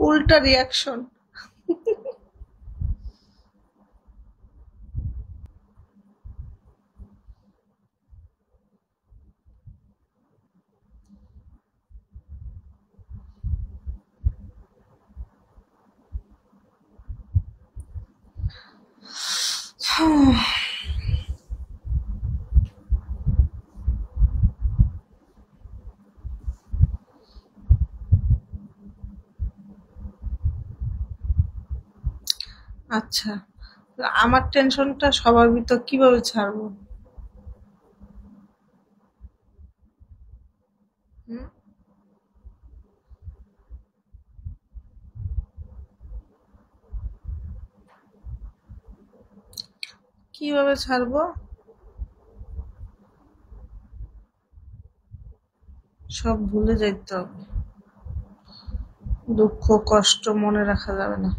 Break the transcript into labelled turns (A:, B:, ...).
A: উল্টা রিয়াকশন আচ্ছা আমার টেনশনটা সবার ভিতর কীভাবে ছাড়বো? হুম? কীভাবে ছাড়বো? সব ভুলে যাইতে হবে। দুঃখ, কষ্ট মনে রাখা যাবে না।